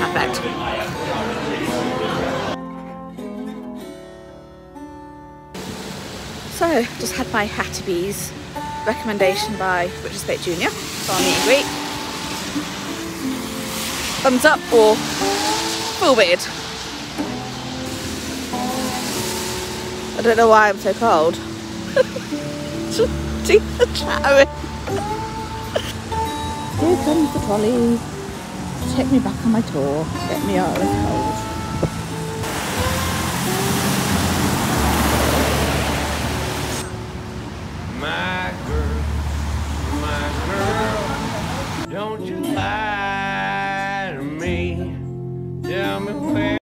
Not bad. So, just had my Hattie B's recommendation by Richard Speight Jr. Thumbs up or forward. I don't know why I'm so cold. just do the chattering. Here comes the trolley take me back on my tour, get me out of the cold. My girl, my girl, don't you lie to me, tell me where.